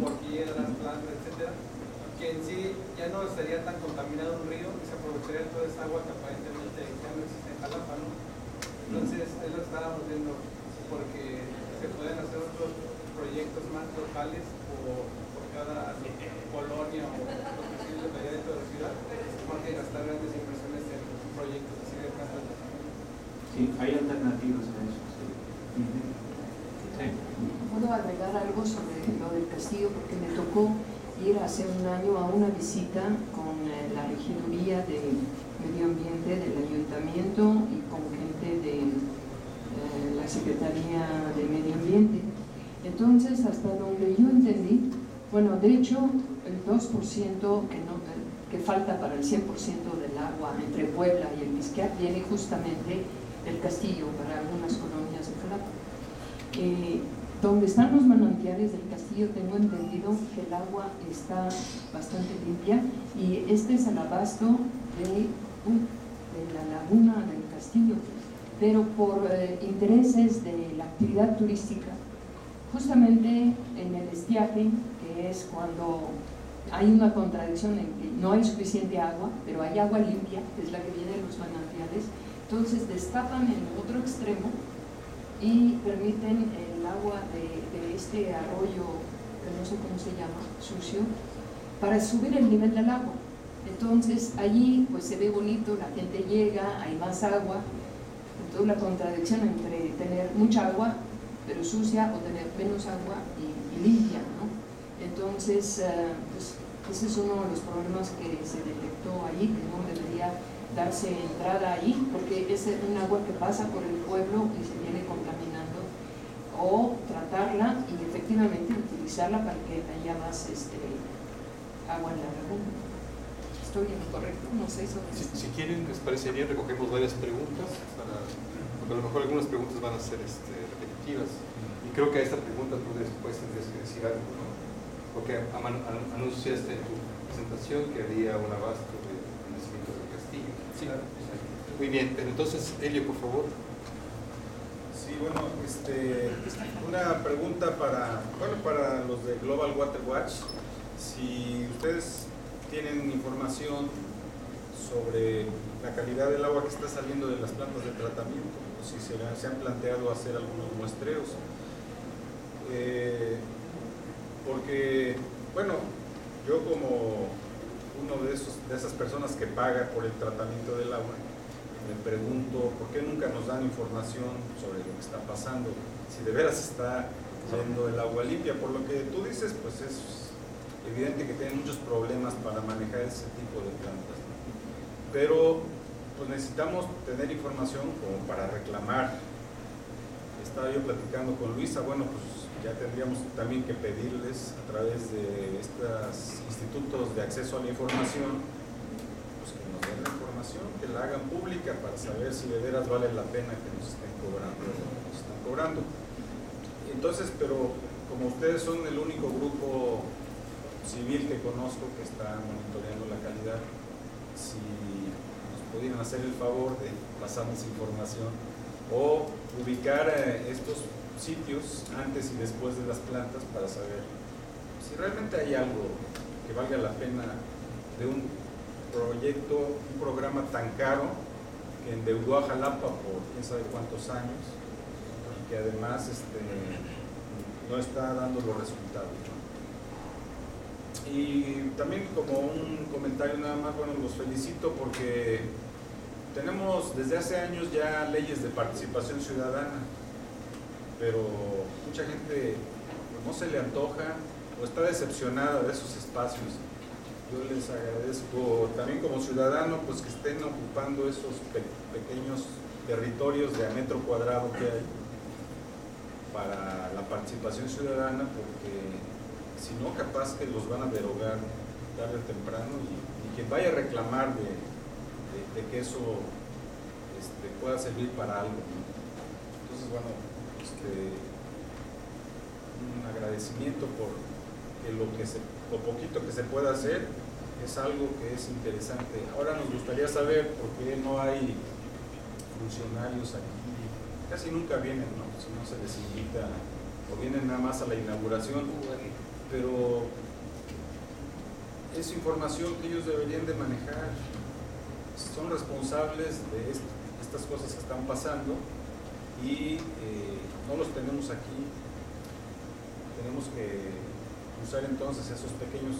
por piedras, plantas, etcétera, que en sí ya no estaría tan contaminado un río y se aprovecharía toda esa agua que aparentemente ya no existe en Jalapa, ¿no? Entonces, es lo que estábamos viendo, porque se pueden hacer otros proyectos más locales o por cada colonia o lo que debería dentro de la ciudad, más que gastar grandes inversiones en proyectos así de plantas de Sí, hay alternativas a eso. Sí. Sí. Puedo agregar algo sobre lo del castillo porque me tocó ir hace un año a una visita con eh, la regiduría de medio ambiente del ayuntamiento y con gente de eh, la Secretaría de Medio Ambiente. Entonces, hasta donde yo entendí, bueno, de hecho, el 2% que, no, que falta para el 100% del agua entre Puebla y el Vizquia viene justamente del castillo para algunas colonias de Jalapa. Eh, donde están los manantiales del castillo tengo entendido que el agua está bastante limpia y este es el abasto de, de la laguna del castillo, pero por eh, intereses de la actividad turística, justamente en el estiaje, que es cuando hay una contradicción en que no hay suficiente agua, pero hay agua limpia, que es la que viene de los manantiales, entonces destapan en el otro extremo y permiten el agua de, este arroyo, que no sé cómo se llama, sucio, para subir el nivel del agua. Entonces allí pues se ve bonito, la gente llega, hay más agua, entonces la contradicción entre tener mucha agua pero sucia o tener menos agua y, y limpia. Entonces, eh, pues ese es uno de los problemas que se detectó allí, que no debería darse entrada ahí, porque es un agua que pasa por el pueblo y se viene contaminando, o tratarla y efectivamente utilizarla para que haya más este, agua en la laguna. ¿Estoy en lo correcto? No sé eso. Si, si quieren, les parecería, recogemos varias preguntas, para, porque a lo mejor algunas preguntas van a ser este, repetitivas. Y creo que a esta pregunta tú después tendrías que decir algo, ¿no? Porque anunciaste en tu presentación que había un abasto de nacimiento del castillo. Sí, claro. Muy bien, pero entonces, Elio, por favor. Sí, bueno, este, una pregunta para, bueno, para los de Global Water Watch. Si ustedes tienen información sobre la calidad del agua que está saliendo de las plantas de tratamiento, o si se, han planteado hacer algunos muestreos. Eh, porque, bueno, yo como uno de, esos, de esas personas que paga por el tratamiento del agua, me pregunto por qué nunca nos dan información sobre lo que está pasando, si de veras está yendo el agua limpia. Por lo que tú dices, pues es evidente que tienen muchos problemas para manejar ese tipo de plantas. Pero pues necesitamos tener información como para reclamar. Estaba yo platicando con Luisa, bueno, pues ya tendríamos también que pedirles a través de estos institutos de acceso a la información pues que nos den la información, la hagan pública para saber si de veras vale la pena que nos estén cobrando nos están cobrando. Entonces, pero como ustedes son el único grupo civil que conozco que está monitoreando la calidad, si nos pudieran hacer el favor de pasarnos información o ubicar eh, estos sitios antes y después de las plantas para saber si realmente hay algo que valga la pena de un proyecto, un programa tan caro que endeudó a Jalapa por quién sabe cuántos años que además este, no está dando los resultados. Y también como un comentario nada más, bueno, los felicito porque tenemos desde hace años ya leyes de participación ciudadana, pero mucha gente no se le antoja o está decepcionada de esos espacios. Yo les agradezco también como ciudadano pues que estén ocupando esos pe- pequeños territorios de a metro cuadrado que hay para la participación ciudadana porque si no capaz que los van a derogar tarde o temprano y, y quien vaya a reclamar de, que eso este, pueda servir para algo. Entonces bueno, este, un agradecimiento por que lo que se, lo poquito que se pueda hacer es algo que es interesante. Ahora nos gustaría saber por qué no hay funcionarios aquí, casi nunca vienen, ¿no? Si no se les invita, o vienen nada más a la inauguración, pero es información que ellos deberían de manejar. Son responsables de estas cosas que están pasando y eh, no los tenemos aquí. Tenemos que usar entonces esos pequeños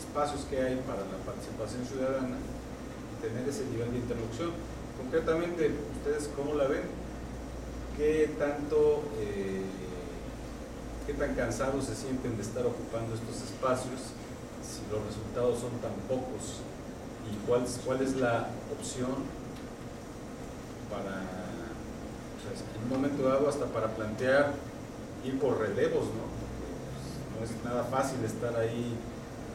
espacios que hay para la participación ciudadana, tener ese nivel de interlocución. Concretamente, ¿ustedes cómo la ven? ¿Qué tanto, eh, qué tan cansados se sienten de estar ocupando estos espacios si los resultados son tan pocos? ¿Y cuál, cuál es la opción para, en un momento dado, hasta para plantear ir por relevos, ¿no? no es nada fácil estar ahí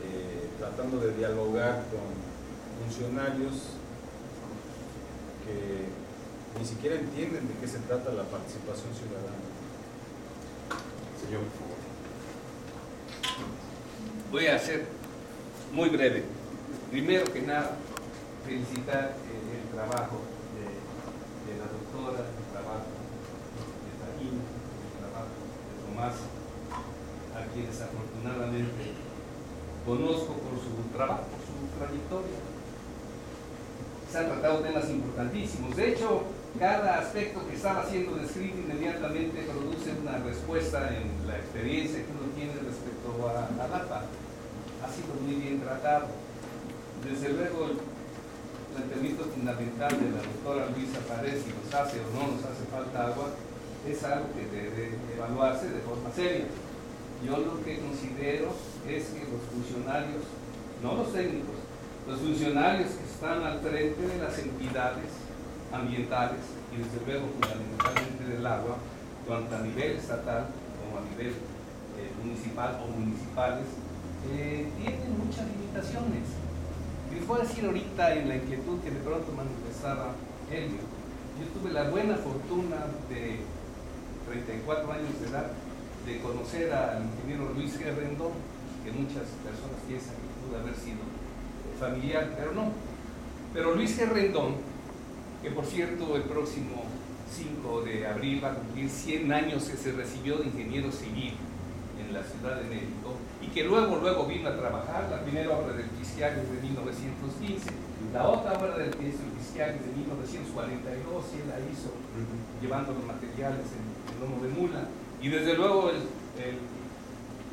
eh, tratando de dialogar con funcionarios que ni siquiera entienden de qué se trata la participación ciudadana. Señor, por favor. Voy a ser muy breve. Primero que nada, felicitar eh, el, trabajo de, la doctora, el trabajo de Taín, el trabajo de Tomás, a quienes afortunadamente conozco trabajo, su trayectoria. Se han tratado temas importantísimos. De hecho, cada aspecto que estaba siendo descrito inmediatamente produce una respuesta en la experiencia que uno tiene respecto a la DAPA. Ha sido muy bien tratado. Desde luego, el planteamiento fundamental de la doctora Luisa Párez, si nos hace o no nos hace falta agua, es algo que debe evaluarse de forma seria. Yo lo que considero es que los funcionarios, no los técnicos, los funcionarios que están al frente de las entidades ambientales y desde luego fundamentalmente del agua, tanto a nivel estatal como a nivel eh, municipal o municipales, eh, tienen muchas limitaciones. Les voy a decir ahorita en la inquietud que de pronto manifestaba Elio, yo tuve la buena fortuna de 34 años de edad de conocer al ingeniero Luis G. que muchas personas piensan que pudo haber sido familiar, pero no. Pero Luis. Rendón que por cierto el próximo 5 de abril va a cumplir 100 años que se recibió de ingeniero civil en la Ciudad de México y que luego, luego vino a trabajar, la primera obra del Fiscales de 1915, la otra obra del Fiscales de 1942, y él la hizo llevando los materiales en el lomo de mula, y desde luego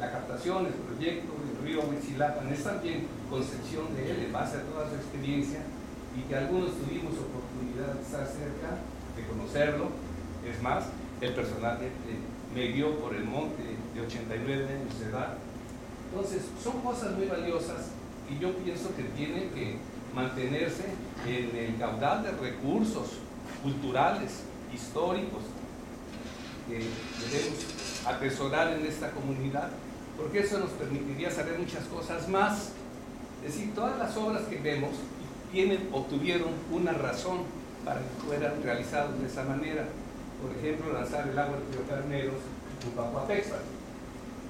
la captación, el proyecto del río Huitzilapan es también concepción de él en base a toda su experiencia y que algunos tuvimos oportunidad de estar cerca, de conocerlo. Es más, el personaje me vio por el monte de 89 años de edad. Entonces, son cosas muy valiosas y yo pienso que tienen que mantenerse en el caudal de recursos culturales, históricos, que debemos atesorar en esta comunidad, porque eso nos permitiría saber muchas cosas más. Es decir, todas las obras que vemos tienen o tuvieron una razón para que fueran realizados de esa manera. Por ejemplo, lanzar el agua de Río Carneros un a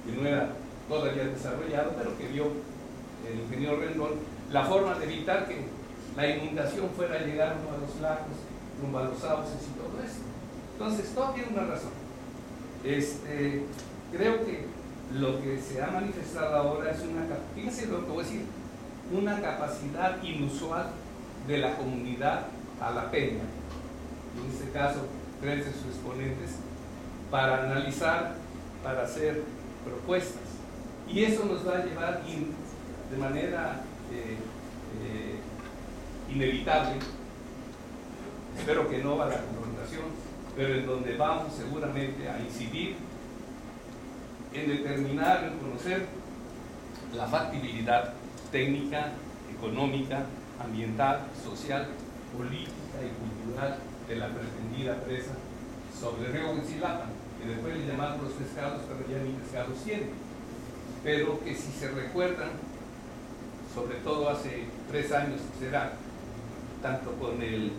que no era todavía desarrollado, pero que vio el ingeniero Rendón la forma de evitar que la inundación fuera a llegar a los lagos, rumbo a los sauces y todo eso. Entonces, todo tiene una razón. Este, creo que lo que se ha manifestado ahora es una... Fíjense lo que voy a decir, una capacidad inusual de la comunidad a la peña, en este caso tres de sus exponentes, para analizar, para hacer propuestas. Y eso nos va a llevar de manera eh, eh, inevitable, espero que no a la confrontación, pero en donde vamos seguramente a incidir en determinar, en conocer la factibilidad técnica, económica, ambiental, social, política y cultural de la pretendida presa sobre el río Huitzilapan, que después le llamaron los pescados, pero ya ni pescados tienen. Pero que si se recuerdan, sobre todo hace tres años será, tanto con el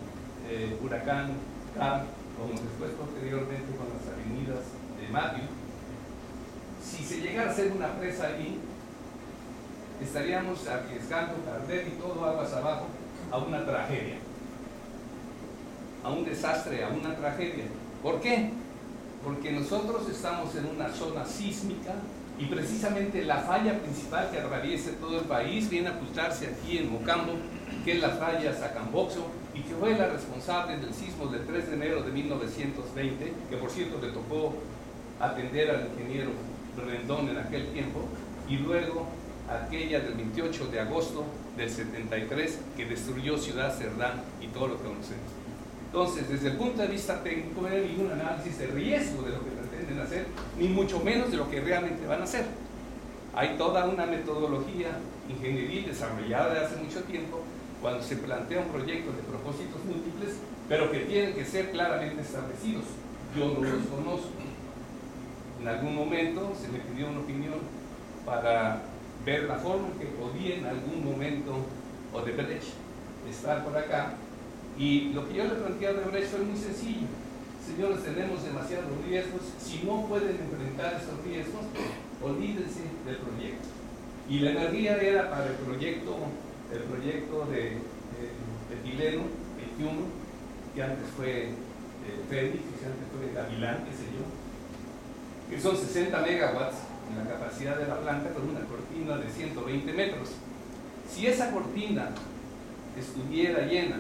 eh, huracán Cam, como después posteriormente con las avenidas de Matthew, si se llegara a hacer una presa ahí, estaríamos arriesgando perder y todo aguas abajo a una tragedia, a un desastre, a una tragedia. ¿Por qué? porque nosotros estamos en una zona sísmica y precisamente la falla principal que atraviesa todo el país viene a ocultarse aquí en Mocambo, que es la falla Sacamboxo, y que fue la responsable del sismo del 3 de enero de 1920, que por cierto le tocó atender al ingeniero Rendón en aquel tiempo, y luego aquella del 28 de agosto del 73 que destruyó Ciudad Cerdán y todo lo que conocemos. Entonces, desde el punto de vista técnico, no hay ningún análisis de riesgo de lo que pretenden hacer, ni mucho menos de lo que realmente van a hacer. Hay toda una metodología ingenieril desarrollada de hace mucho tiempo cuando se plantea un proyecto de propósitos múltiples, pero que tienen que ser claramente establecidos. Yo no los conozco. En algún momento se me pidió una opinión para ver la forma que podía en algún momento Odebrecht estar por acá. Y lo que yo le planteé a Odebrecht fue muy sencillo. Señores, tenemos demasiados riesgos. Si no pueden enfrentar esos riesgos, olvídense del proyecto. Y la energía era para el proyecto, el proyecto de, de, 21, que antes fue eh, Félix, que antes fue Gavilán, qué sé yo, que son 60 megawatts en la capacidad de la planta con una cortina de 120 metros. Si esa cortina estuviera llena,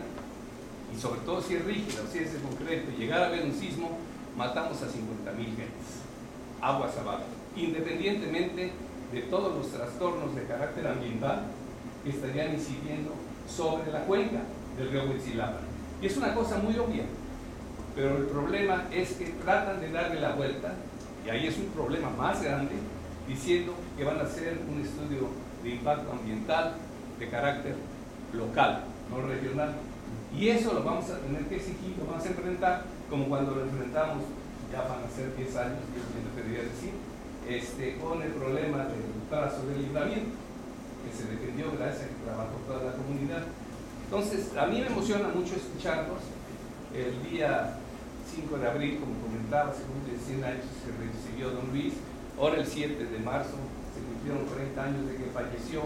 y sobre todo si es rígida o si es de concreto, y llegara a haber un sismo, matamos a 50.000 gentes, aguas abajo, independientemente de todos los trastornos de carácter ambiental que estarían incidiendo sobre la cuenca del río Huitzilapa. Y es una cosa muy obvia, pero el problema es que tratan de darle la vuelta, y ahí es un problema más grande, diciendo que van a hacer un estudio de impacto ambiental de carácter local, no regional. Y eso lo vamos a tener que exigir, lo vamos a enfrentar como cuando lo enfrentamos, ya van a ser 10 años, yo quería decir, este, con el problema del trazo del libramiento, que se defendió gracias a que trabajó toda la comunidad. Entonces, a mí me emociona mucho escucharlos. El día 5 de abril, como comentaba, según 100 años se recibió Don Luis, Ahora el 7 de marzo se cumplieron 30 años de que falleció,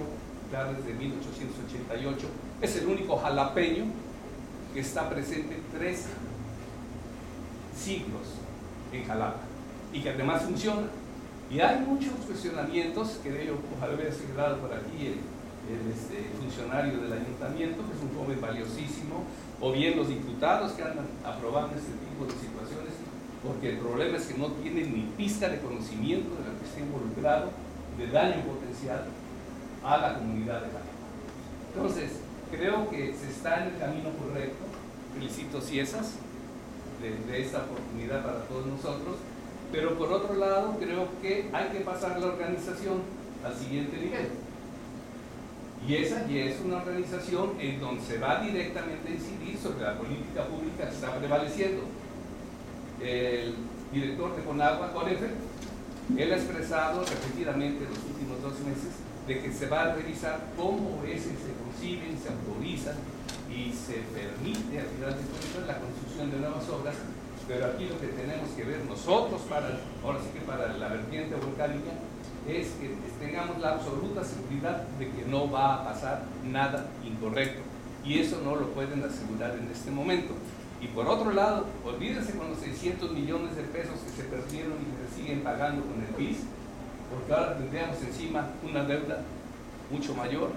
ya desde 1888. Es el único jalapeño que está presente tres siglos en Jalapa y que además funciona. Y hay muchos cuestionamientos, que ello ojalá hubiera quedado por aquí el, el este, funcionario del ayuntamiento, que es un joven valiosísimo, o bien los diputados que andan aprobando este de situaciones porque el problema es que no tienen ni pista de conocimiento de lo que está involucrado de daño potencial a la comunidad de Jalapa. Entonces, creo que se está en el camino correcto. Felicito Ciesas de, de esta oportunidad para todos nosotros, pero por otro lado, creo que hay que pasar la organización al siguiente nivel. Y esa ya es una organización en donde se va directamente a incidir sobre la política pública que está prevaleciendo el director de Conagua, Corefer, él ha expresado repetidamente en los últimos dos meses de que se va a revisar cómo es se conciben, se autorizan y se permite al final de cuentas la construcción de nuevas obras, pero aquí lo que tenemos que ver nosotros ahora sí que para la vertiente volcánica, es que tengamos la absoluta seguridad de que no va a pasar nada incorrecto. Y eso no lo pueden asegurar en este momento. Y por otro lado, olvídense con los 600 millones de pesos que se perdieron y que se siguen pagando con el PIS, porque ahora tendríamos encima una deuda mucho mayor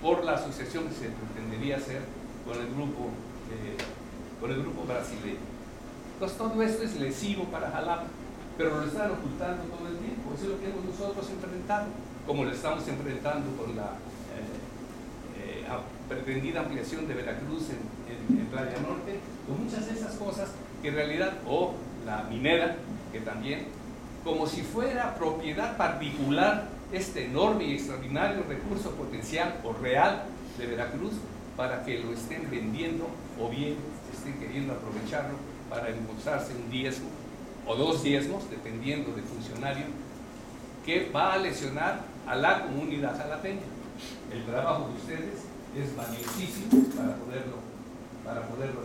por la asociación que se pretendería hacer con el grupo, eh, con el grupo brasileño. Entonces todo esto es lesivo para Jalapa, pero lo están ocultando todo el tiempo. Eso es lo que hemos nosotros enfrentado, como lo estamos enfrentando con la eh, eh, pretendida ampliación de Veracruz en, en Playa Norte, con muchas de esas cosas que en realidad, o la minera, que también, como si fuera propiedad particular este enorme y extraordinario recurso potencial o real de Veracruz para que lo estén vendiendo o bien estén queriendo aprovecharlo para impulsarse un diezmo o dos diezmos, dependiendo del funcionario, que va a lesionar a la comunidad jalapeña. El trabajo de ustedes es valiosísimo para poderlo, para poderlo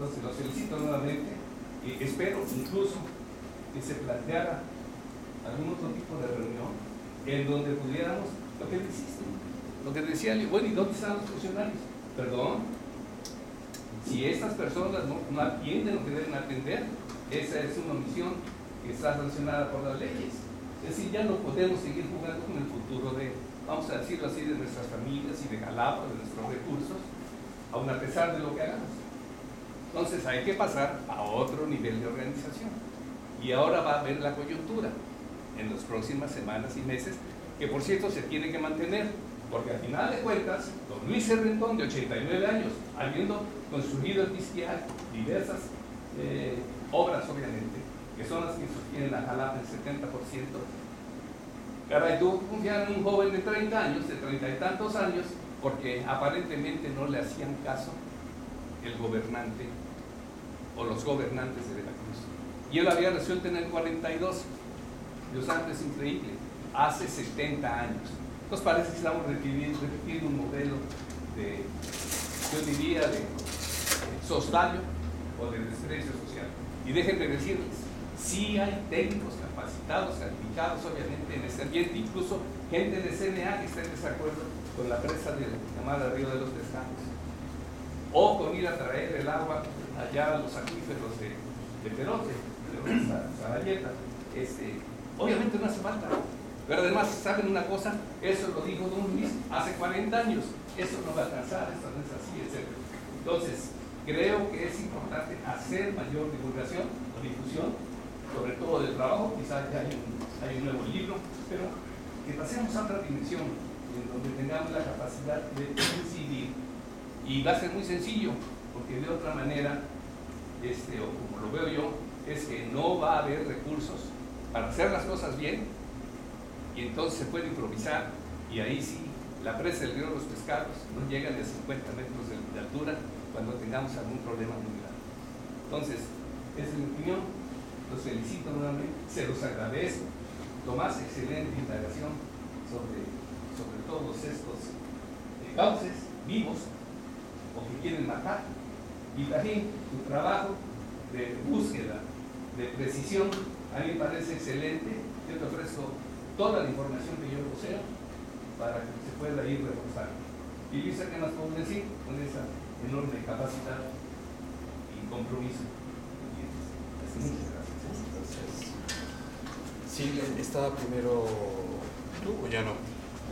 entonces, los felicito nuevamente y espero incluso que se planteara algún otro tipo de reunión en donde pudiéramos, lo que existe, lo que decía, bueno, ¿y dónde están los funcionarios? Perdón, si estas personas no, atienden lo que deben atender, Esa es una omisión que está sancionada por las leyes. Es decir, ya no podemos seguir jugando con el futuro de, vamos a decirlo así, de nuestras familias y de Galapa, de nuestros recursos, aun a pesar de lo que hagamos. Entonces hay que pasar a otro nivel de organización. Y ahora va a haber la coyuntura en las próximas semanas y meses, que por cierto se tiene que mantener, porque al final de cuentas, don Luis Serrentón, de 89 años, habiendo construido el Disquial, diversas eh, obras obviamente, que son las que sostienen la Jalapa el 70%, caray, que confiar en un joven de 30 años, de 30 y tantos años, porque aparentemente no le hacían caso el gobernante o los gobernantes de Veracruz. Y él había resuelto en el 42, Dios santo, es increíble, hace 70 años. Nos parece que estamos repitiendo, repitiendo un modelo de, yo diría, de, sostallo o de desprecio social. Y déjenme decirles, sí hay técnicos capacitados, calificados obviamente en este ambiente, incluso gente de CNA que está en desacuerdo con la presa de, llamada Río de los Descansos, o con ir a traer el agua allá a los acuíferos de, de Perote, de Sarayeta. Este, obviamente no hace falta. Pero además, ¿saben una cosa? Eso lo dijo Don Luis hace 40 años. Eso no va a alcanzar, esto no es así, etc. Entonces, creo que es importante hacer mayor divulgación o difusión, sobre todo del trabajo. Quizás ya hay un, nuevo libro, pero que pasemos a otra dimensión, en donde tengamos la capacidad de incidir. Y va a ser muy sencillo, porque de otra manera, este, o como lo veo yo, es que no va a haber recursos para hacer las cosas bien y entonces se puede improvisar y ahí sí la presa del río de los pescados no llega a 50 metros de, de altura cuando tengamos algún problema muy grave. Entonces, esa es mi opinión, los felicito nuevamente, se los agradezco. Tomás, excelente indagación sobre, sobre todos estos eh, cauces vivos o que quieren matar. Y también tu trabajo de búsqueda, de precisión, a mí me parece excelente. Yo te ofrezco toda la información que yo poseo para que se pueda ir reforzando. Y Luisa, ¿qué más puedo decir con esa enorme capacidad y compromiso? Gracias. Sí, estaba primero tú o ya no.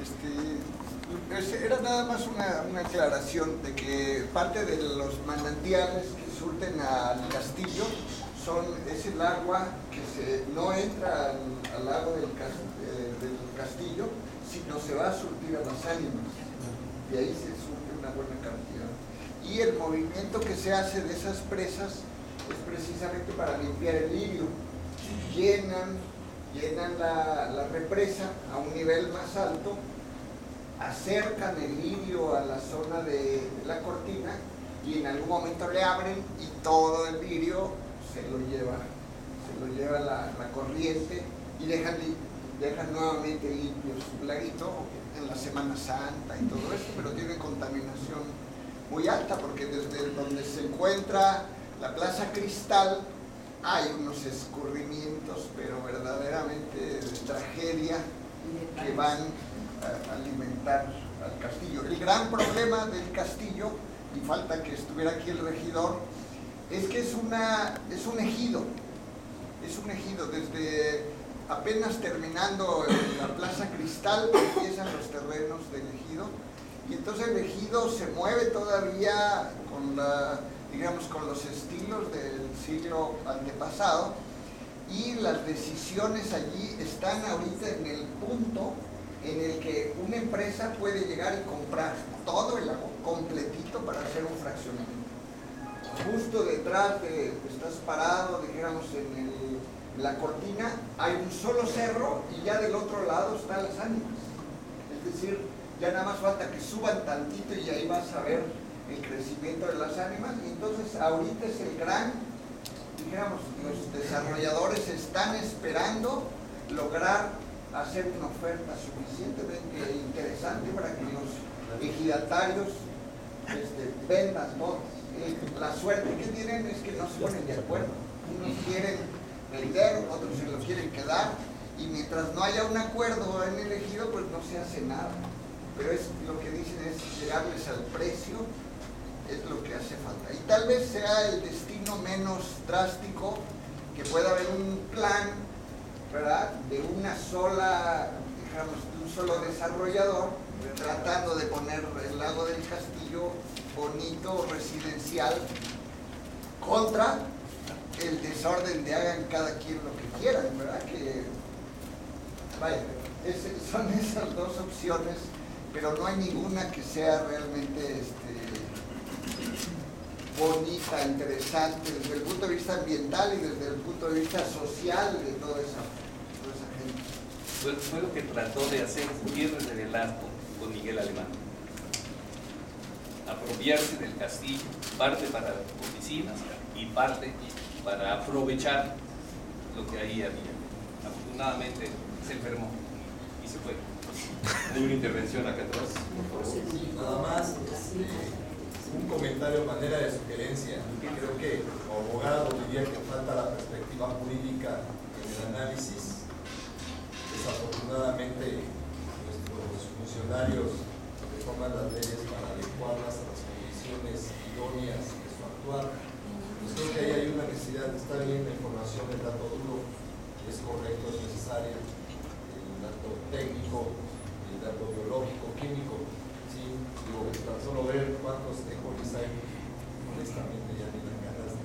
Este, era nada más una, una, aclaración de que parte de los manantiales que surten al castillo son, es el agua que se, no entra al, al lago del, eh, del, castillo, sino se va a surtir a las ánimas. Y ahí se surte una buena cantidad. Y el movimiento que se hace de esas presas es precisamente para limpiar el lirio. Llenan, llenan la, represa a un nivel más alto, acercan el lirio a la zona de la cortina y en algún momento le abren y todo el lirio se lo lleva, se lo lleva la, la corriente y dejan, dejan nuevamente limpio su laguito en la Semana Santa y todo eso, pero tiene contaminación muy alta porque desde donde se encuentra la Plaza Cristal hay unos escurrimientos, pero verdaderamente de tragedia que van a alimentar al castillo. El gran problema del castillo, y falta que estuviera aquí el regidor, es que es, una, es un ejido, es un ejido, desde apenas terminando la Plaza Cristal empiezan los terrenos del ejido, y entonces el ejido se mueve todavía con la digamos, con los estilos del siglo antepasado y las decisiones allí están ahorita en el punto en el que una empresa puede llegar y comprar todo el agua completito para hacer un fraccionamiento. Justo detrás de, estás parado, dijéramos, en la cortina, hay un solo cerro y ya del otro lado están las ánimas. Es decir, ya nada más falta que suban tantito y ahí vas a ver el crecimiento de las ánimas y entonces ahorita es el gran, digamos, los desarrolladores están esperando lograr hacer una oferta suficientemente interesante para que los ejidatarios este, vendan todo. La suerte que tienen es que no se ponen de acuerdo. Unos quieren vender, otros se lo quieren quedar y mientras no haya un acuerdo en el ejido pues no se hace nada. Pero es lo que dicen es llegarles al precio es lo que hace falta. Y tal vez sea el destino menos drástico que pueda haber un plan, ¿verdad? De una sola, digamos, de un solo desarrollador, tratando de poner el lago del castillo bonito, residencial, contra el desorden de hagan cada quien lo que quieran, ¿verdad? Que, vaya, son esas dos opciones, pero no hay ninguna que sea realmente este, bonita, interesante desde el punto de vista ambiental y desde el punto de vista social de toda esa, toda esa gente. Fue, fue lo que trató de hacer Gutiérrez de Velasco con Miguel Alemán. Apropiarse del castillo, parte para oficinas y parte para aprovechar lo que ahí había. Afortunadamente se enfermó y se fue. Hay una intervención acá atrás, por favor. Nada más, este, un comentario a manera de sugerencia. Creo que como abogado diría que falta la perspectiva jurídica en el análisis. Desafortunadamente, nuestros funcionarios toman las leyes para adecuarlas a las condiciones idóneas de su actuar. Pues creo que ahí hay una necesidad, está bien la información del dato duro, es correcto, es necesaria, el dato técnico, el dato biológico, químico, digo, solo ver cuántos tejones hay, honestamente ya ni dan ganas de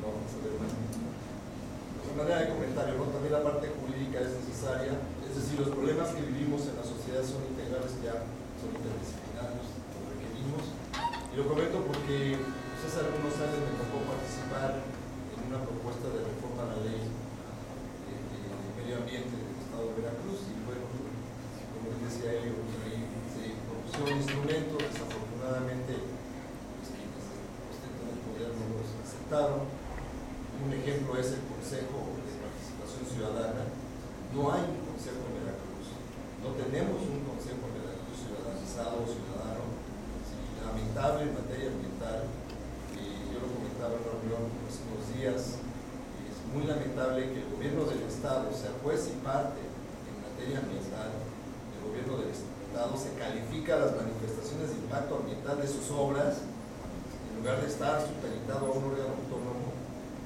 no saber más. De manera de comentario, ¿no? también la parte jurídica es necesaria, es decir, los problemas que vivimos en la sociedad son integrales ya, son interdisciplinarios, lo requerimos. Y lo comento porque pues, hace algunos años me tocó participar en una propuesta de reforma a la ley de, de- medio ambiente del estado de Veracruz y bueno, como les decía Elio, propusieron instrumentos, desafortunadamente pues, quienes ostentan el poder no los aceptaron. Un ejemplo es el Consejo de Participación Ciudadana. No hay un Consejo en Veracruz. No tenemos un Consejo en Veracruz ciudadanizado o ciudadano. Lamentable en materia ambiental. Eh, yo lo comentaba en una reunión hace unos días. Es muy lamentable que el gobierno del Estado sea juez y parte en materia ambiental. El gobierno del Estado se califica las manifestaciones de impacto ambiental de sus obras en lugar de estar supeditado a un órgano autónomo.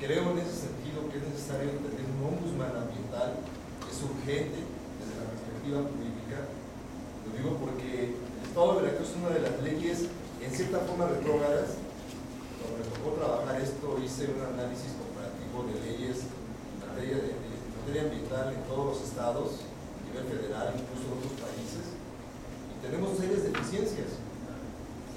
Creo en ese sentido que es necesario tener un ombudsman ambiental, es urgente desde la perspectiva jurídica. Lo digo porque el Estado de Veracruz es una de las leyes en cierta forma retrógradas. Cuando me tocó trabajar esto, hice un análisis comparativo de leyes en materia, de, en materia ambiental en todos los estados, a nivel federal, incluso en otros países, tenemos serias deficiencias.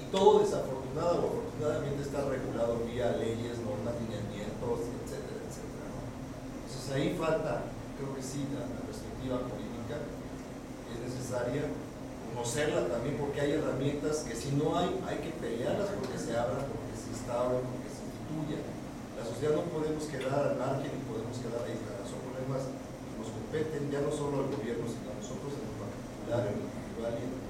Y todo desafortunado o afortunadamente está regulado vía leyes, normas, lineamientos, etcétera. Entonces ahí falta, creo que sí, la, perspectiva política es necesaria, conocerla también porque hay herramientas que si no hay, hay que pelearlas porque se abran, porque se instauren, porque se instituyan. La sociedad no podemos quedar al margen y podemos quedar aislados, son problemas que nos competen ya no solo al gobierno, sino a nosotros en lo particular, en lo individual y en lo.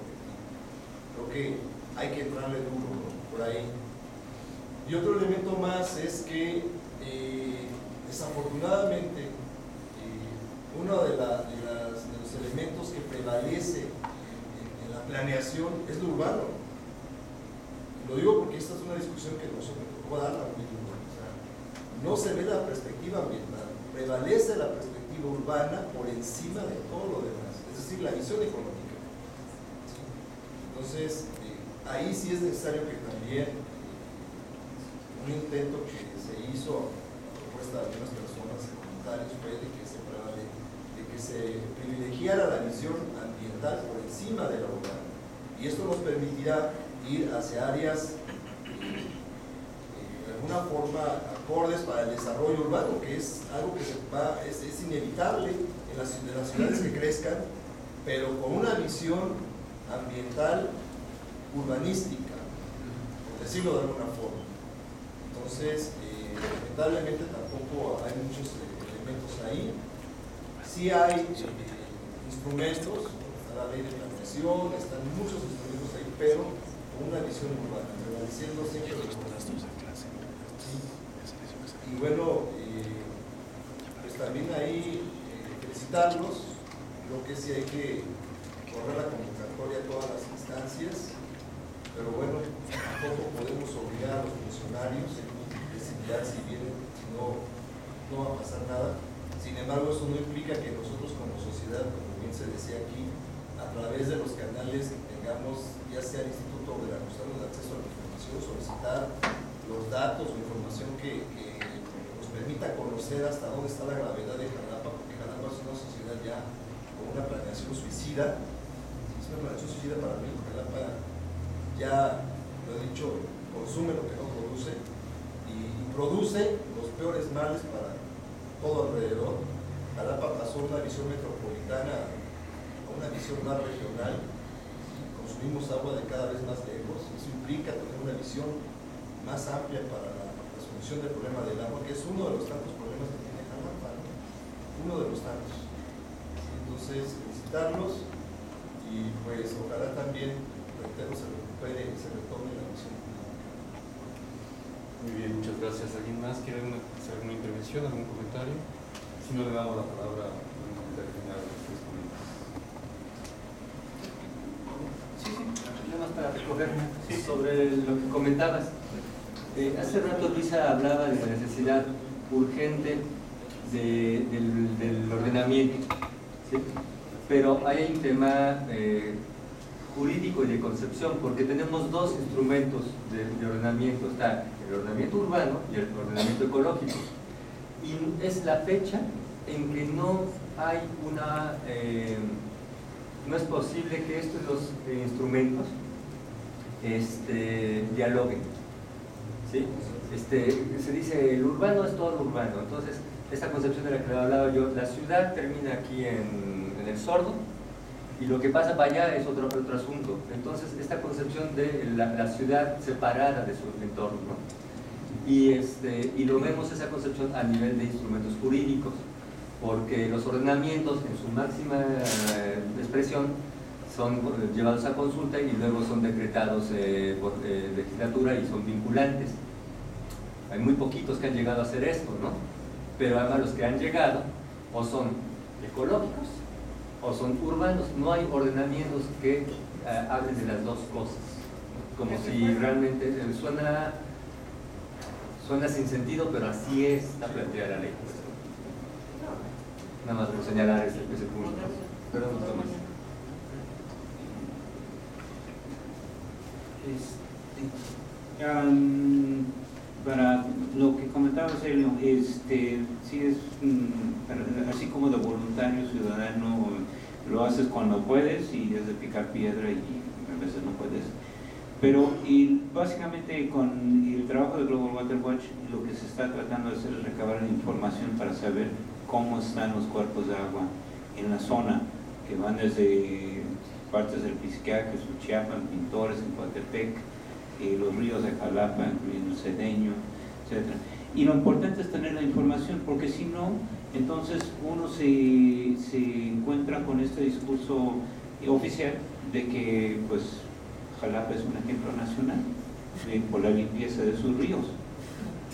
Creo que hay que entrarle duro por ahí. Y otro elemento más es que eh, desafortunadamente eh, uno de, los elementos que prevalece en, la planeación es lo urbano. Lo digo porque esta es una discusión que nosotros tocó darla muy duro. O sea, no se ve la perspectiva ambiental, prevalece la perspectiva urbana por encima de todo lo demás, es decir, la visión económica. Entonces, eh, ahí sí es necesario que también un intento que se hizo a propuesta de algunas personas en comentarios fue de que se privilegiara la visión ambiental por encima de la urbana. Y esto nos permitirá ir hacia áreas eh, eh, de alguna forma acordes para el desarrollo urbano, que es algo que va, es, es inevitable en las, de las ciudades que crezcan, pero con una visión ambiental urbanística, por decirlo de alguna forma. Entonces, eh, lamentablemente tampoco hay muchos eh, elementos ahí. Sí hay eh, instrumentos, está la ley de planeación, están muchos instrumentos ahí, pero con una visión urbana, prevaleciendo siempre los Y bueno, pues también ahí felicitarlos, creo que sí hay que correr la convocatoria a todas las instancias, pero bueno, tampoco podemos obligar a los funcionarios en decidir si vienen, si no, no va a pasar nada. Sin embargo, eso no implica que nosotros como sociedad, como bien se decía aquí, a través de los canales tengamos, ya sea el Instituto de la de Acceso a la Información, solicitar los datos o información que, que nos permita conocer hasta dónde está la gravedad de Jalapa, porque Jalapa es una sociedad ya con una planeación suicida, una planeación para mí, Jalapa ya, lo he dicho, consume lo que no produce y, produce los peores males para todo alrededor. Jalapa pasó una visión metropolitana a una visión más regional. Consumimos agua de cada vez más lejos. Eso implica tener una visión más amplia para la resolución del problema del agua, que es uno de los tantos problemas que tiene Jalapa. ¿no? Uno de los tantos. Entonces, felicitarlos y pues ojalá también, reitero, se recupere y se retome la visión. Muy bien, muchas gracias. ¿Alguien más quiere hacer alguna intervención, algún comentario? Si no, le damos la palabra a un comentario final los tres ponentes. Sí, sí, nada más para recoger sobre lo que comentabas. Eh, hace rato Luisa hablaba de la necesidad urgente de- del, del ordenamiento, ¿sí? Pero hay un tema eh, jurídico y de concepción, porque tenemos dos instrumentos de, de ordenamiento, está el ordenamiento urbano y el ordenamiento ecológico. Y es la fecha en que no hay una... eh, no es posible que estos dos eh, instrumentos este, dialoguen. ¿sí? Este, se dice, el urbano es todo urbano. Entonces, esta concepción de la que hablaba yo, la ciudad termina aquí en, en el sordo y lo que pasa para allá es otro, asunto. Entonces, esta concepción de la, ciudad separada de su entorno. ¿no? Y, este, y lo vemos esa concepción a nivel de instrumentos jurídicos porque los ordenamientos en su máxima eh, expresión son eh, llevados a consulta y luego son decretados eh, por legislatura y son vinculantes. Hay muy poquitos que han llegado a hacer esto, ¿no? Pero además los que han llegado o son ecológicos o son urbanos. No hay ordenamientos que eh, hablen de las dos cosas. Como si realmente eh, suena, suena sin sentido, pero así es la planteada la ley. Nada más por señalar ese, ese punto. Perdón, Tomás. Este, para lo que comentaba Celio, este, sí es, mm, así como de voluntario ciudadano, lo haces cuando puedes y es de picar piedra y a veces no puedes. Pero y básicamente con el trabajo de Global Water Watch lo que se está tratando de hacer es recabar información para saber cómo están los cuerpos de agua en la zona, que van desde partes del Pizquiaque, Suchiapan, Pintores, en Coatepec, eh, los ríos de Jalapa, incluyendo el Cedeño, etc. Y lo importante es tener la información, porque si no, entonces uno se, se encuentra con este discurso oficial de que pues Jalapa es un ejemplo nacional eh, por la limpieza de sus ríos.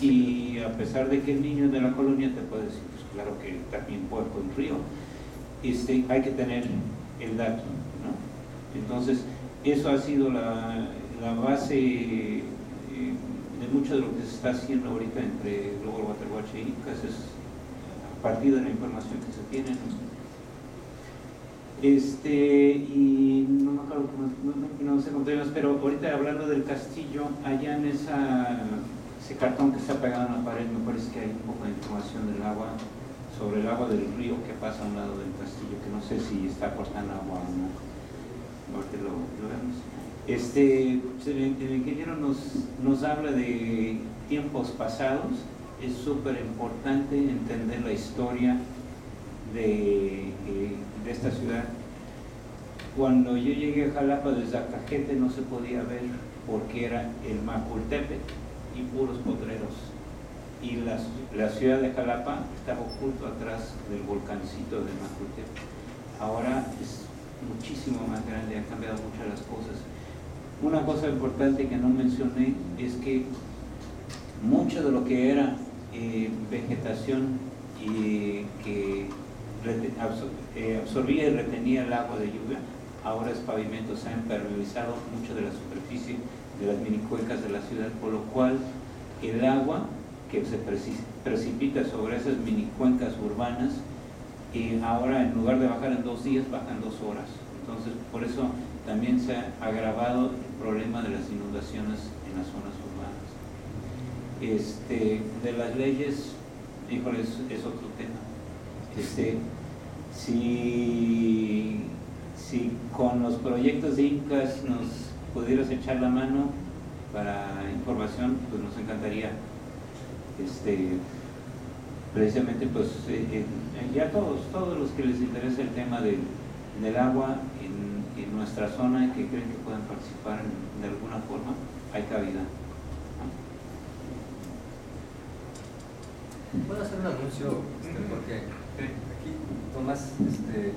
Y a pesar de que el niño de la colonia te puede decir, pues claro que también puerco en río, este, hay que tener el dato. Entonces, eso ha sido la, la base eh, de mucho de lo que se está haciendo ahorita entre Global Water Watch y ICAS, es a partir de la información que se tiene. Este, y no me acuerdo, no, no, sé cómo te llamas, pero ahorita hablando del castillo, allá en ese cartón que está pegado en la pared, me parece que hay un poco de información del agua, sobre el agua del río que pasa a un lado del castillo, que no sé si está aportando agua o no. Ahorita lo, lo vemos. Este, el, ingeniero nos, nos habla de tiempos pasados, es súper importante entender la historia de, eh, de esta ciudad. Cuando yo llegué a Jalapa desde Acajete no se podía ver porque era el Macultepec y puros potreros. Y la, ciudad de Jalapa estaba oculto atrás del volcancito de Macultepec. Ahora es muchísimo más grande, ha cambiado muchas las cosas. Una cosa importante que no mencioné es que mucho de lo que era eh, vegetación y que rete- absor- eh, absorbía y retenía el agua de lluvia, ahora es pavimento, se ha impermeabilizado mucho de la superficie de las mini cuencas de la ciudad, por lo cual el agua que se preci- precipita sobre esas mini cuencas urbanas y ahora en lugar de bajar en dos días, bajan dos horas. Entonces, por eso también se ha agravado el problema de las inundaciones en las zonas urbanas. Este, de las leyes, híjole, es, otro tema. Este, si, si con los proyectos de INCAS nos pudieras echar la mano para información, pues nos encantaría. Este, precisamente, pues eh, eh, ya todos, todos los que les interesa el tema del, agua nuestra zona y que creen que puedan participar en- de alguna forma, hay cabida. ¿Puedo hacer un anuncio? Este, porque aquí Tomás este,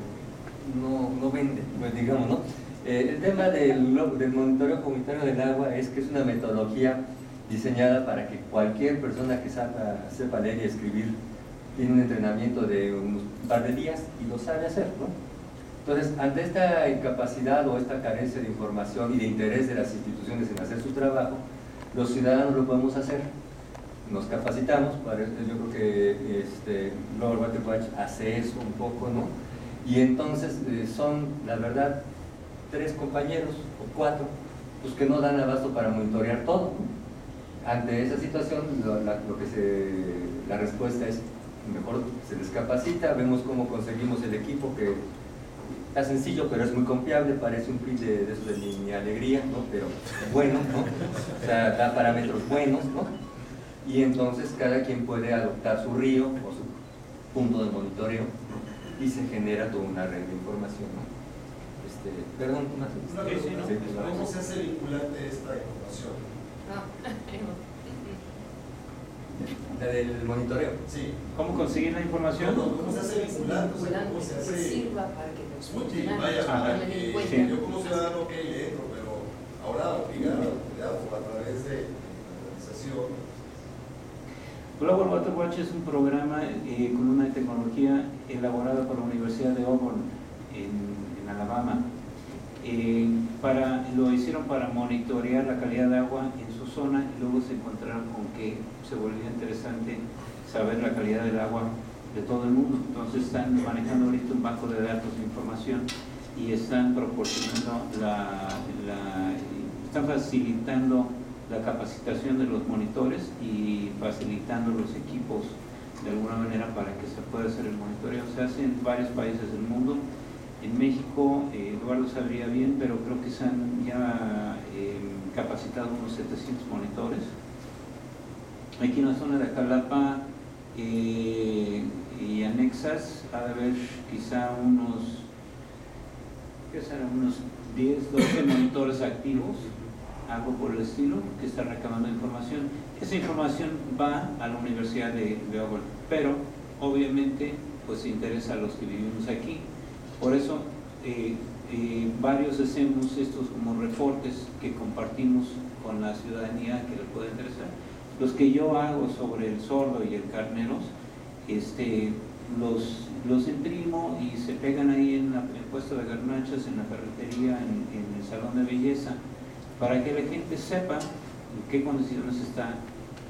no, no vende, pues digamos, ¿no? Eh, el tema del, del monitoreo comunitario del agua es que es una metodología diseñada para que cualquier persona que sepa, sepa leer y escribir tiene un entrenamiento de un par de días y lo sabe hacer, ¿no? Entonces, ante esta incapacidad o esta carencia de información y de interés de las instituciones en hacer su trabajo, los ciudadanos lo podemos hacer nos capacitamos, yo creo que este, Robert Waterwatch hace eso un poco, ¿no? Y entonces eh, son, la verdad, tres compañeros o cuatro, pues que no dan abasto para monitorear todo. Ante esa situación, lo que se, la respuesta es, mejor se les capacita, vemos cómo conseguimos el equipo que está sencillo, pero es muy confiable, parece un print de, de eso de mi, mi alegría, ¿no? Pero bueno, ¿no? O sea, da parámetros buenos, ¿no? y entonces cada quien puede adoptar su río o su punto de monitoreo y se genera toda una red de información. ¿no? Este, perdón, una Una Sí, sí, pregunta, sí, claro. ¿cómo se hace vinculante esta información? La del monitoreo. Sí. ¿Cómo conseguir la información? No, no, ¿Cómo se hace vinculante? ¿Cómo se que hace? sirva para que los Es útil, funcionarios vaya, para que yo como ciudadano, le entro, pero ahora obligar a la autoridad o a través de la organización. Global Water Watch es un programa eh, con una tecnología elaborada por la Universidad de Auburn en, en Alabama. Eh, para, lo hicieron para monitorear la calidad de agua en su zona y luego se encontraron con que se volvía interesante saber la calidad del agua de todo el mundo. Entonces están manejando ahorita un banco de datos de información y están proporcionando la, la- están facilitando la capacitación de los monitores y facilitando los equipos de alguna manera para que se pueda hacer el monitoreo. Se hace en varios países del mundo. En México, eh, Eduardo sabría bien, pero creo que se han ya eh, capacitado unos 700 monitores. Aquí en la zona de Acalapa eh, y anexas, ha de haber quizá unos, ¿qué serán? Unos 10, 12 monitores activos, algo por el estilo, que están recabando información. Esa información va a la Universidad de, de pero obviamente pues interesa a los que vivimos aquí. Por eso eh, eh, varios hacemos estos como reportes que compartimos con la ciudadanía que les puede interesar. Los que yo hago sobre el sordo y el carneros, este, los, los imprimo y se pegan ahí en, la, en el puesto de garnachas, en la ferretería, en, el salón de belleza, para que la gente sepa en qué condiciones está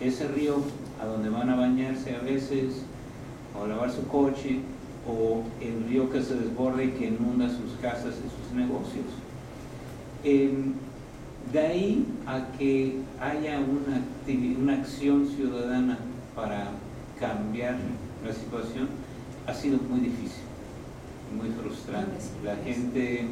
ese río a donde van a bañarse a veces, o lavar su coche, o el río que se desborda y que inunda sus casas y sus negocios. Em, de ahí a que haya una, una acción ciudadana cambiar la situación, ha sido muy difícil, muy frustrante. La gente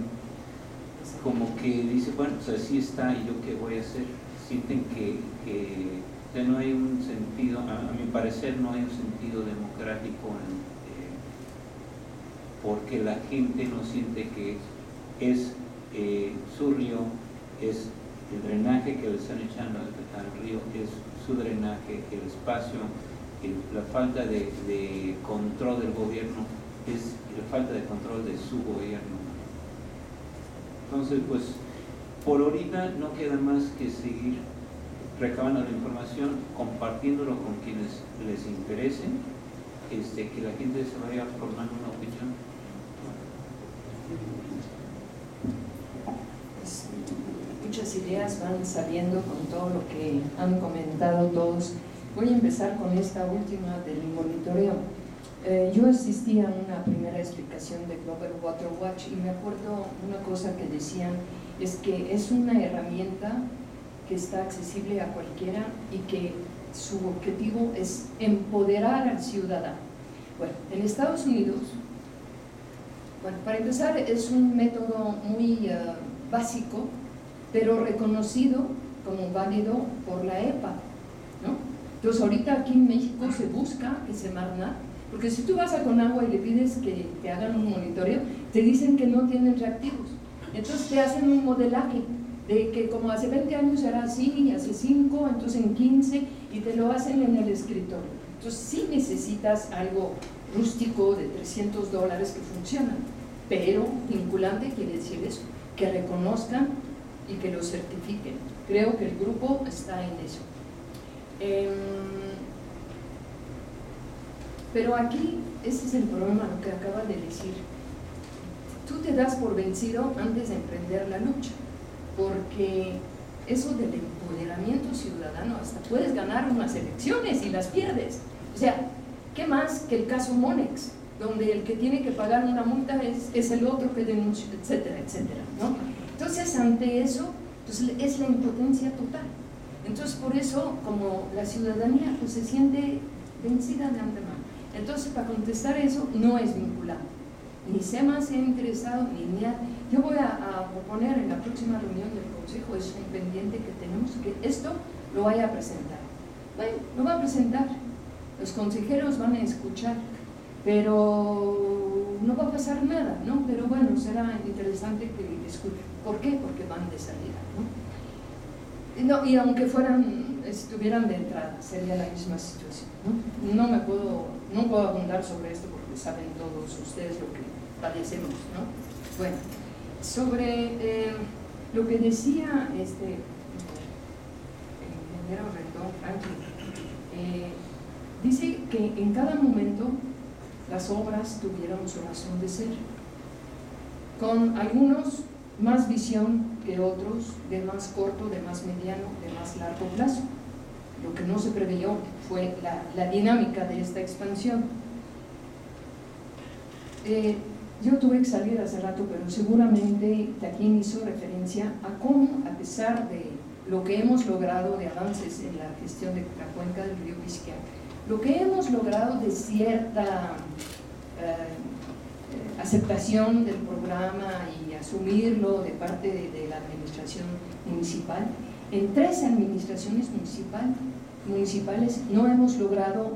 como que dice, bueno, pues así está y yo qué voy a hacer. Sienten que, que o sea, no hay un sentido, a, mi parecer no hay un sentido democrático eh, porque la gente no siente que es eh, su río, es el drenaje que le están echando al, río, es su drenaje, el espacio, la falta de, control del gobierno, es la falta de control de su gobierno. Entonces, pues, por ahorita no queda más que seguir recabando la información, compartiéndolo con quienes les interese, este, que la gente se vaya formando una opinión. Pues, muchas ideas van saliendo con todo lo que han comentado todos Voy a empezar con esta última del monitoreo. Eh, yo asistí a una primera explicación de Global Water Watch y me acuerdo una cosa que decían, es que es una herramienta que está accesible a cualquiera y que su objetivo es empoderar al ciudadano. Bueno, en Estados Unidos, bueno, para empezar es un método muy eh, básico, pero reconocido como válido por la EPA. Entonces ahorita aquí en México se busca que se marna, porque si tú vas a Conagua y le pides que te hagan un monitoreo, te dicen que no tienen reactivos. Entonces te hacen un modelaje de que como hace 20 años era así, hace 5, entonces en 15, y te lo hacen en el escritorio. Entonces sí necesitas algo rústico de 300 dólares que funciona, pero vinculante quiere decir eso, que reconozcan y que lo certifiquen. Creo que el grupo está en eso. Em, pero aquí, ese es el problema, lo que acaba de decir. Tú te das por vencido antes de emprender la lucha, porque eso del empoderamiento ciudadano, hasta puedes ganar unas elecciones y las pierdes. O sea, ¿qué más que el caso Monex, donde el que tiene que pagar una multa es, el otro que denuncia, etcétera, etcétera. Entonces, ante eso, pues, es la impotencia total. Entonces, por eso, como la ciudadanía pues, se siente vencida de antemano. Entonces, para contestar eso, no es vinculado. Ni SEMA se ha interesado, ni nada. Yo voy a, proponer en la próxima reunión del Consejo, es un pendiente que tenemos, que esto lo vaya a presentar. Lo va a presentar. Los consejeros van a escuchar, pero no va a pasar nada, ¿no? Pero bueno, será interesante que escuchen. ¿Por qué? Porque van de salida, ¿no? No, y aunque fueran, estuvieran de entrada, sería la misma situación. ¿no? no me puedo, no puedo abundar sobre esto porque saben todos ustedes lo que padecemos. ¿no? Bueno, sobre eh, lo que decía este, el ingeniero Rendón Franklin, eh, dice que en cada momento las obras tuvieron su razón de ser, con algunos más visión que otros, de más corto, de más mediano, de más largo plazo. Lo que no se preveyó fue la, la dinámica de esta expansión. Eh, yo tuve que salir hace rato, pero seguramente también hizo referencia a cómo, a pesar de lo que hemos logrado de avances en la gestión de la cuenca del río Pisquia, lo que hemos logrado de cierta eh, aceptación del programa y asumirlo de parte de, la administración municipal. En tres administraciones municipal, municipales no hemos logrado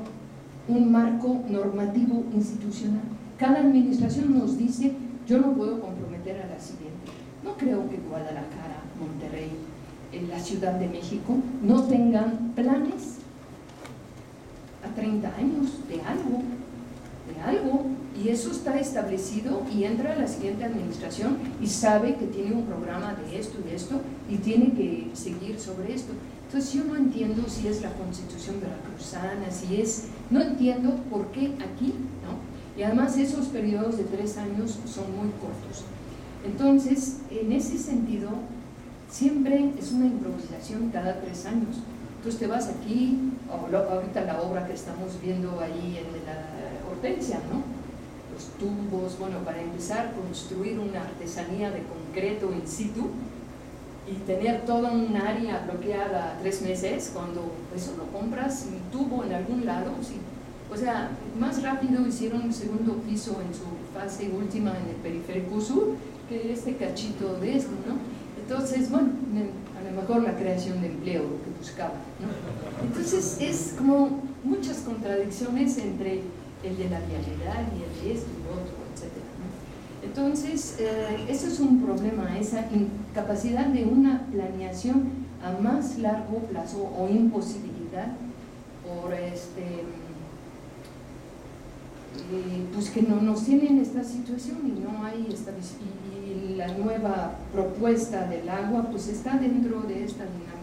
un marco normativo institucional. Cada administración nos dice, yo no puedo comprometer a la siguiente. No creo que Guadalajara, Monterrey, en la Ciudad de México no tengan planes a 30 años de algo, algo, y eso está establecido y entra a la siguiente administración y sabe que tiene un programa de esto y de esto y tiene que seguir sobre esto. Entonces yo no entiendo si es la constitución veracruzana, si es... No entiendo por qué aquí, ¿no? Y además esos periodos de tres años son muy cortos. Entonces, en ese sentido, siempre es una improvisación cada tres años. Entonces te vas aquí, ahorita la obra que estamos viendo ahí en la Hortensia, ¿no? los tubos, bueno, para empezar construir una artesanía de concreto in situ y tener toda un área bloqueada tres meses, cuando eso lo compras, un tubo en algún lado, sí. o sea, más rápido hicieron un segundo piso en su fase última en el periférico sur que este cachito de esto, ¿no? Entonces, bueno, a lo mejor la creación de empleo, lo que buscaba, ¿no? Entonces, es como muchas contradicciones entre el de la vialidad y el de esto y otro, etc. Entonces, eh, eso es un problema, esa incapacidad de una planeación a más largo plazo o imposibilidad por este eh, pues que no nos tienen esta situación y no hay esta y, y la nueva propuesta del agua pues está dentro de esta dinámica.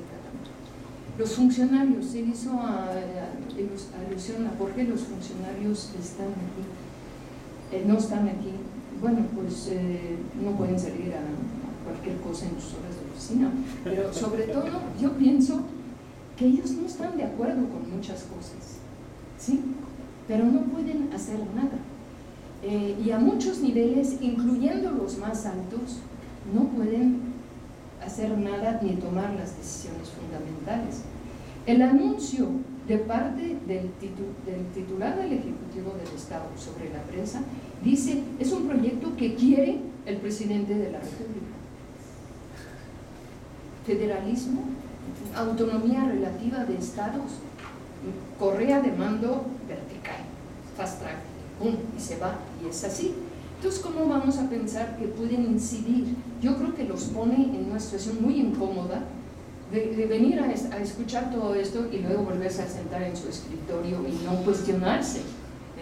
Los funcionarios, se hizo a, a, alusión a por qué los funcionarios están aquí, eh, no están aquí. Bueno, pues eh, no pueden salir a, cualquier cosa en sus horas de oficina, pero sobre todo yo pienso que ellos no están de acuerdo con muchas cosas, ¿sí? Pero no pueden hacer nada. Eh, y a muchos niveles, incluyendo los más altos, no pueden hacer nada ni tomar las decisiones fundamentales. El anuncio de parte del, del titular del Ejecutivo del Estado sobre la prensa dice, es un proyecto que quiere el presidente de la República. Federalismo, autonomía relativa de estados, correa de mando vertical, fast track, y se va, y es así. Entonces, ¿cómo vamos a pensar que pueden incidir? Yo creo que los pone en una situación muy incómoda de, venir a, a, escuchar todo esto y luego volverse a sentar en su escritorio y no cuestionarse.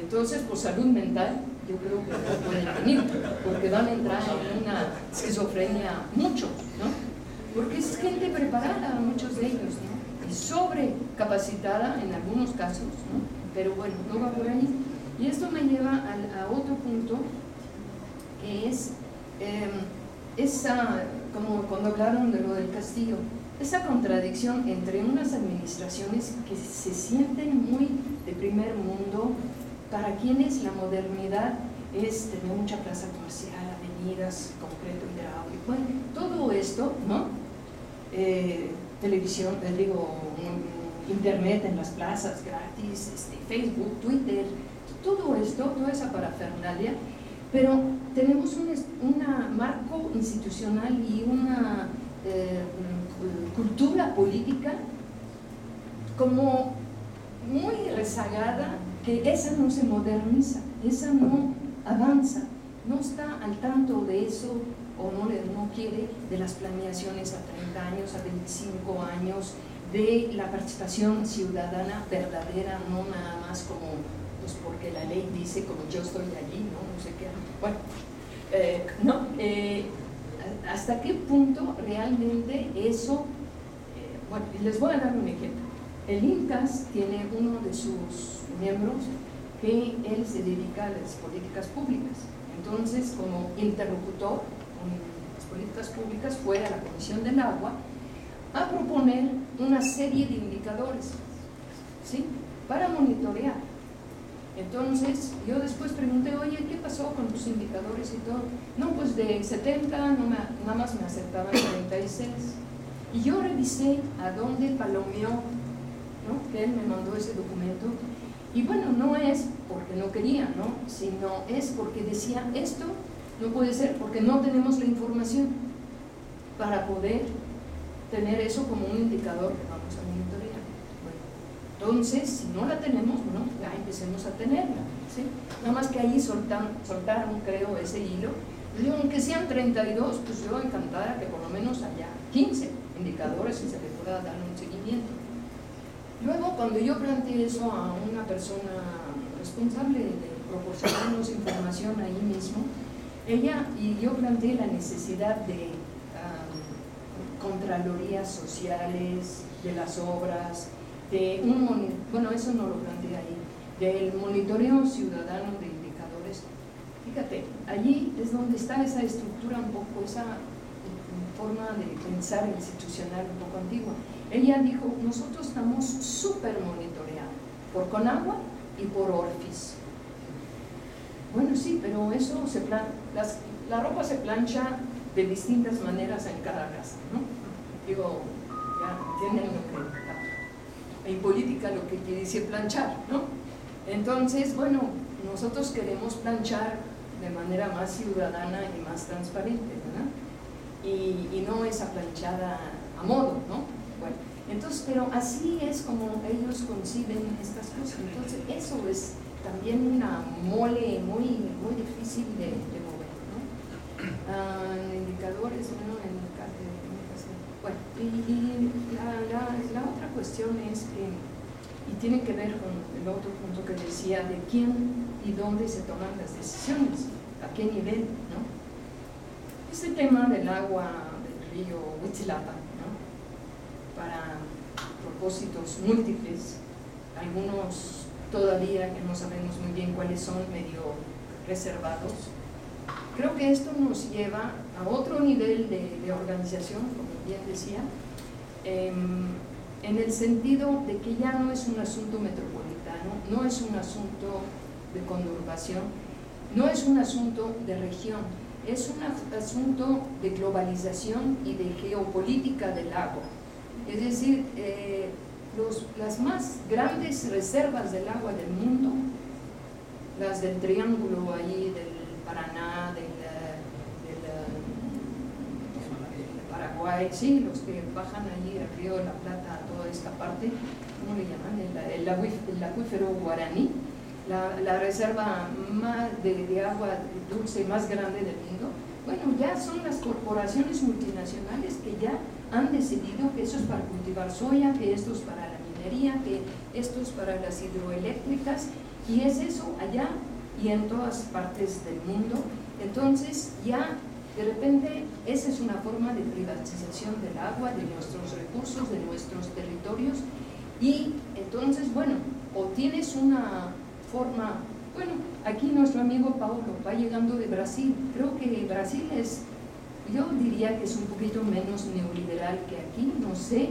Entonces, por salud mental, yo creo que no pueden venir, porque van a entrar en una esquizofrenia mucho, ¿no? Porque es gente preparada, muchos de ellos, ¿no? Y sobrecapacitada en algunos casos, ¿no? Pero bueno, no va por ahí. Y esto me lleva a, a otro punto que es em, esa, como cuando hablaron de lo del castillo, esa contradicción entre unas administraciones que se sienten muy de primer mundo, para quienes la modernidad es tener mucha plaza comercial, avenidas, concreto hidráulico, bueno, todo esto, ¿no? Eh, televisión, eh, digo, internet en las plazas gratis, este, Facebook, Twitter, todo esto, toda esa parafernalia, pero tenemos un una marco institucional y una eh, cultura política como muy rezagada, que esa no se moderniza, esa no avanza, no está al tanto de eso o no, no quiere de las planeaciones a 30 años, a 25 años, de la participación ciudadana verdadera, no nada más como pues porque la ley dice como yo estoy allí, ¿no? No sé qué. Bueno, eh, no, eh, ¿hasta qué punto realmente eso? Eh, bueno, les voy a dar un ejemplo. El INCAS tiene uno de sus miembros que él se dedica a las políticas públicas. Entonces, como interlocutor con las políticas públicas, fue a la Comisión del Agua a proponer una serie de indicadores ¿sí? para monitorear entonces, yo después pregunté, oye, ¿qué pasó con tus indicadores y todo? No, pues de 70 no nada más me aceptaban 36. Y yo revisé a dónde palomeó, ¿no? que él me mandó ese documento. Y bueno, no es porque no quería, ¿no? sino es porque decía, esto no puede ser porque no tenemos la información para poder tener eso como un indicador que vamos a monitorear. Entonces, si no la tenemos, bueno, ya empecemos a tenerla. Nada más que ahí soltaron, creo, ese hilo. Yo, aunque sean 32, pues yo encantada que por lo menos haya 15 indicadores y se le pueda dar un seguimiento. Luego, cuando yo planteé eso a una persona responsable de proporcionarnos información ahí mismo, ella y yo planteé la necesidad de contralorías sociales, de las obras, de un bueno, eso no lo planteé ahí, del monitoreo ciudadano de indicadores. Fíjate, allí es donde está esa estructura un poco, esa forma de pensar institucional un poco antigua. Ella dijo, nosotros estamos súper monitoreados por Conagua y por Orfis. Bueno, sí, pero eso se plan la ropa se plancha de distintas maneras en cada casa, ¿no? Digo, ya entienden lo que en política lo que quiere decir planchar, ¿no? Entonces, bueno, nosotros queremos planchar de manera más ciudadana y más transparente, ¿verdad? Y, no esa planchada a modo, ¿no? Bueno, entonces, pero así es como ellos conciben estas cosas. Entonces, eso es también una mole muy, muy difícil de, mover, ¿no? Ah, indicadores, bueno, en el bueno, y, la, otra cuestión es que, y tiene que ver con el otro punto que decía, de quién y dónde se toman las decisiones, a qué nivel, ¿no? Este tema del agua del río Huitzilapa, ¿no? Para propósitos múltiples, algunos todavía que no sabemos muy bien cuáles son, medio reservados, creo que esto nos lleva a otro nivel de, de organización, bien decía, em, en el sentido de que ya no es un asunto metropolitano, no es un asunto de conurbación, no es un asunto de región, es un asunto de globalización y de geopolítica del agua. Es decir, eh, los- las más grandes reservas del agua del mundo, las del triángulo ahí, del Paraná, del, del, Paraguay, sí, los que bajan allí al río de la Plata, esta parte, ¿cómo le llaman? El, el el acuífero guaraní, la, la reserva más de, de agua dulce más grande del mundo. Bueno, ya son las corporaciones multinacionales que ya han decidido que eso es para cultivar soya, que esto es para la minería, que esto es para las hidroeléctricas, y es eso allá y en todas partes del mundo. Entonces ya de repente esa es una forma de privatización del agua, de nuestros recursos, de nuestros territorios, y entonces, bueno, o tienes una forma, bueno, aquí nuestro amigo Paulo va llegando de Brasil, creo que Brasil es, yo diría que es un poquito menos neoliberal que aquí, no sé,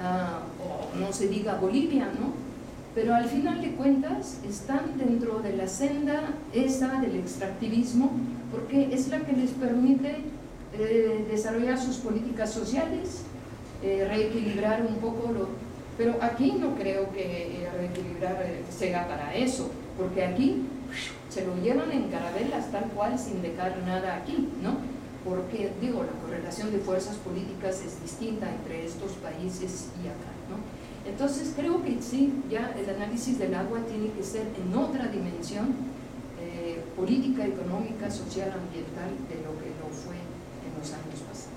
ah, o no se diga Bolivia, ¿no? Pero al final de cuentas están dentro de la senda esa del extractivismo, porque es la que les permite eh, desarrollar sus políticas sociales, eh, reequilibrar un poco lo, pero aquí no creo que eh, reequilibrar sea para eso, porque aquí se lo llevan en carabelas tal cual sin dejar nada aquí, ¿no? Porque, digo, la correlación de fuerzas políticas es distinta entre estos países y acá. Entonces creo que sí, ya el análisis del agua tiene que ser en otra dimensión eh, política, económica, social, ambiental de lo que lo fue en los años pasados.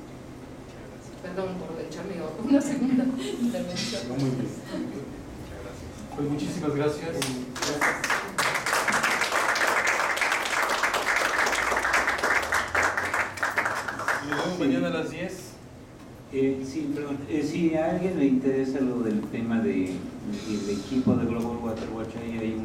Perdón por echarme una segunda intervención. Muy bien. Pues muchísimas gracias. Vemos mañana a las 10. Eh, sí. Eh, si a alguien le interesa lo del tema de, del equipo de Global Water Watch, ahí hay